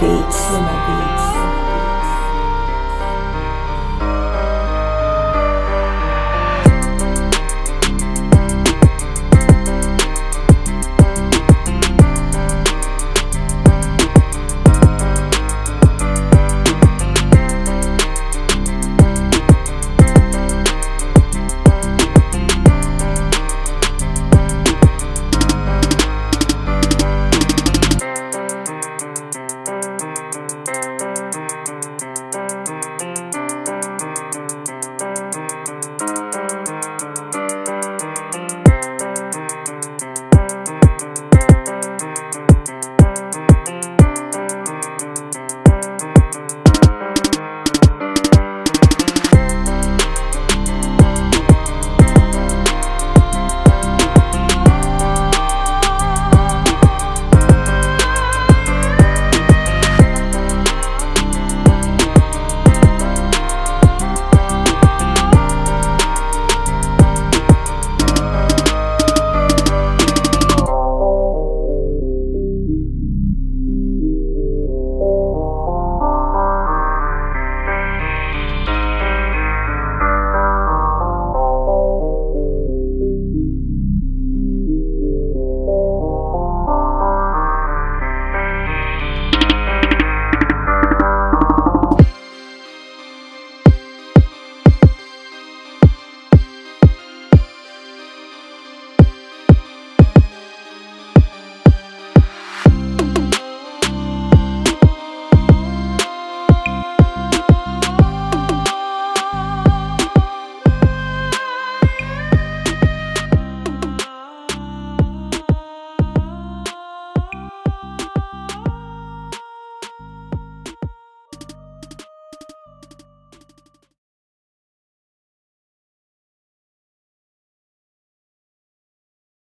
beats. Luma beats.